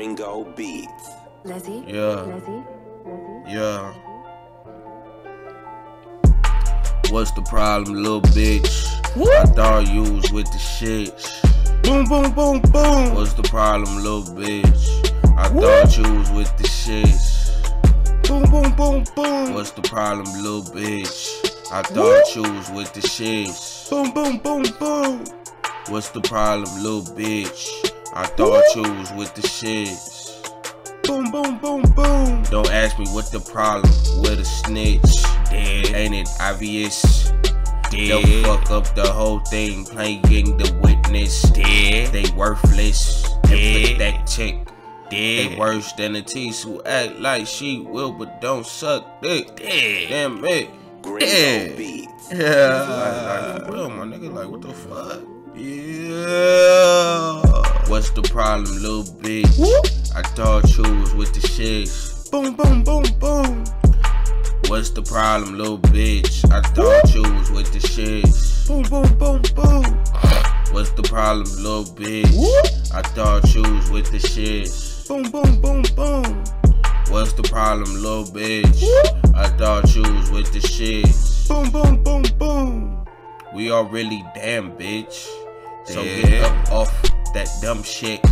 Gringo Beats. Leslie? Yeah. Leslie? Yeah. What's the problem, little bitch? I thought you was with the shits. Boom, boom, boom, boom. What's the problem, little bitch? I thought you was with the shits. Boom, boom, boom, boom. What's the problem, little bitch? I thought you was with the shits. Boom, boom, boom, boom. What's the problem, little bitch? I thought you was with the shits. Boom, boom, boom, boom. Don't ask me what the problem with a snitch. Dead. Ain't it obvious? Dead. They'll fuck up the whole thing, playing the witness. Dead. They worthless. Dead. that chick. Dead. They worse than a tease who act like she will but don't suck dick. Dead. Damn it. Beats. Yeah. Like, like, for real, my nigga, like, what the fuck? Yeah. What's the problem, little bitch? I thought you was with the shits. Boom, boom, boom, boom. What's the problem, little bitch? I thought you was with the shits. Boom, boom, boom, boom. What's the problem, little bitch? I thought you was with the shits. Boom, boom, boom, boom. What's the problem, little bitch? I thought you was with the shits. Boom, boom, boom, boom. We all really damn, bitch. So Yeah. get up off that dumb shit.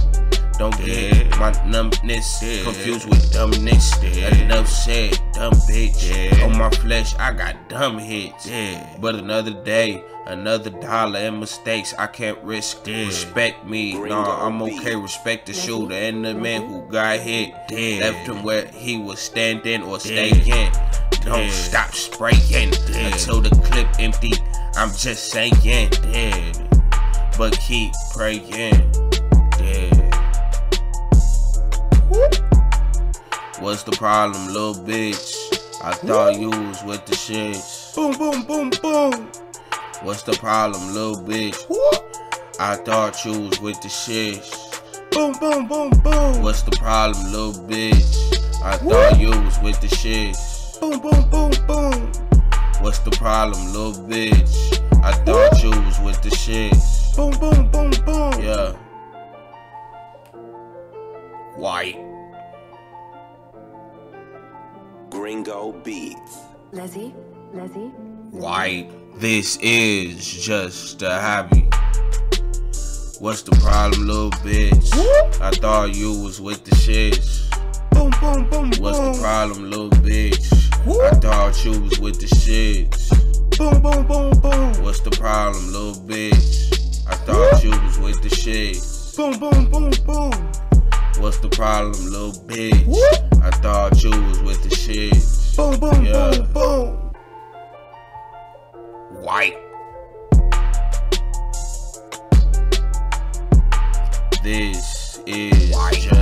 Don't get my numbness confused with dumbness. Enough said, dumb bitch. Yeah. On my flesh, I got dumb hits. Yeah. But another day, another dollar and mistakes I can't risk. Respect me. Nah, I'm okay. Respect the shooter and the man who got hit. Left him where he was standing or staying. Don't stop spraying until the clip empty. I'm just saying, but keep praying. Yeah. What's the problem, little bitch? I thought you was with the shits. Boom, boom, boom, boom. What's the problem, little bitch? I thought you was with the shits. Boom, boom, boom, boom. What's the problem, little bitch? I thought you was with the shits. Boom, boom, boom, boom. What's the problem, little bitch? I thought you was with the shits. Boom, boom, boom, boom. Yeah. White. Gringo Beats. Leslie? Leslie? White. This is just a hobby. What's the problem, little bitch? I thought you was with the shits. Boom, boom, boom, What's the problem, little bitch? I thought you was with the shits. Boom, boom, boom, boom. What's the problem, little bitch? I thought you was with the shits. Boom, boom, boom, boom. What's the problem, little bitch? I thought you was with the shits. Boom, boom, Yeah. boom, boom. White. This is just a